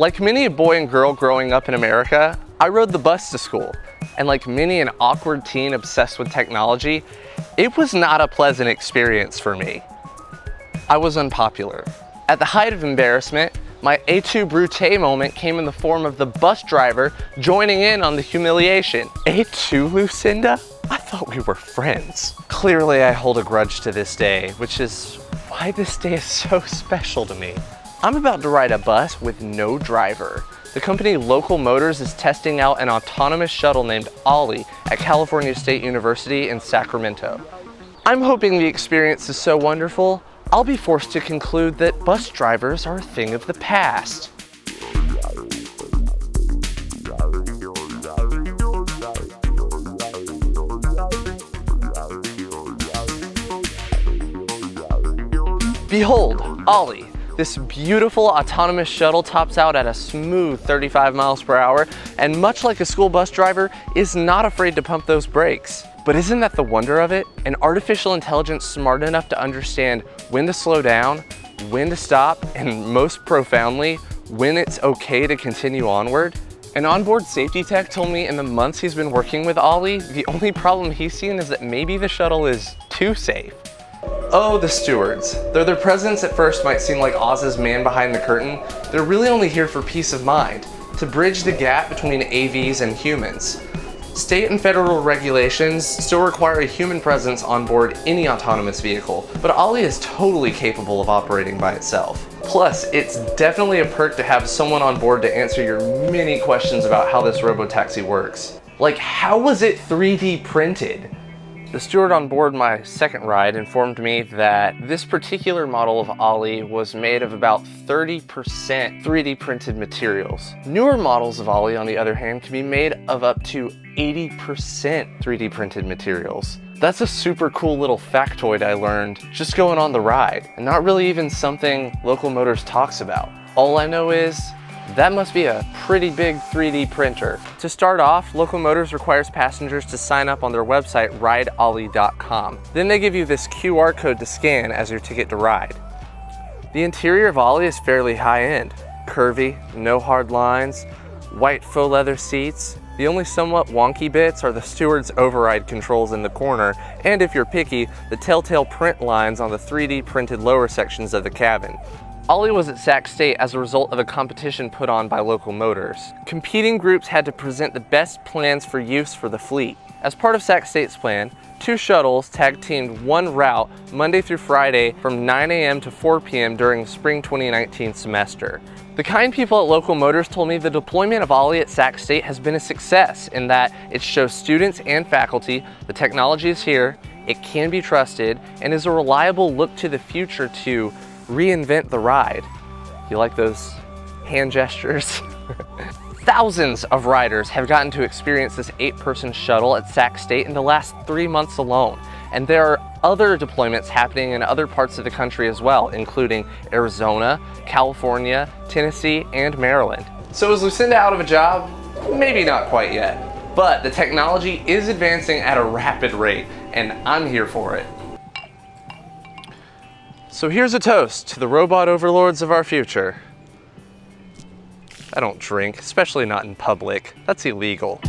Like many a boy and girl growing up in America, I rode the bus to school. And like many an awkward teen obsessed with technology, it was not a pleasant experience for me. I was unpopular. At the height of embarrassment, my Et tu Brute moment came in the form of the bus driver joining in on the humiliation. Et tu, Lucinda? I thought we were friends. Clearly I hold a grudge to this day, which is why this day is so special to me. I'm about to ride a bus with no driver. The company Local Motors is testing out an autonomous shuttle named Olli at California State University in Sacramento. I'm hoping the experience is so wonderful, I'll be forced to conclude that bus drivers are a thing of the past. Behold, Olli, this beautiful autonomous shuttle tops out at a smooth 35 miles per hour and much like a school bus driver is not afraid to pump those brakes. But isn't that the wonder of it? An artificial intelligence smart enough to understand when to slow down, when to stop, and most profoundly, when it's okay to continue onward? An onboard safety tech told me in the months he's been working with Olli, the only problem he's seen is that maybe the shuttle is too safe. Oh, the stewards. Though their presence at first might seem like Oz's man behind the curtain, they're really only here for peace of mind, to bridge the gap between AVs and humans. State and federal regulations still require a human presence on board any autonomous vehicle, but Olli is totally capable of operating by itself. Plus, it's definitely a perk to have someone on board to answer your many questions about how this robotaxi works. Like, how was it 3D printed? The steward on board my second ride informed me that this particular model of Olli was made of about 30% 3D printed materials. Newer models of Olli, on the other hand, can be made of up to 80% 3D printed materials. That's a super cool little factoid I learned just going on the ride, and not really even something Local Motors talks about. All I know is that must be a pretty big 3D printer. To start off, Local Motors requires passengers to sign up on their website, rideollie.com. Then they give you this QR code to scan as your ticket to ride. The interior of Olli is fairly high-end. Curvy, no hard lines, white faux leather seats. The only somewhat wonky bits are the steward's override controls in the corner, and if you're picky, the telltale print lines on the 3D printed lower sections of the cabin. Olli was at Sac State as a result of a competition put on by local motors. Competing groups had to present the best plans for use for the fleet. As part of Sac State's plan, two shuttles tag teamed one route Monday through Friday from 9 a.m. to 4 p.m. during the spring 2019 semester. The kind people at Local Motors told me the deployment of Olli at Sac State has been a success in that it shows students and faculty the technology is here, it can be trusted, and is a reliable look to the future to reinvent the ride. You like those hand gestures? Thousands of riders have gotten to experience this eight-person shuttle at Sac State in the last three months alone. And there are other deployments happening in other parts of the country as well, including Arizona, California, Tennessee, and Maryland. So is Lucinda out of a job? Maybe not quite yet. But the technology is advancing at a rapid rate, and I'm here for it. So here's a toast to the robot overlords of our future. I don't drink, especially not in public. That's illegal.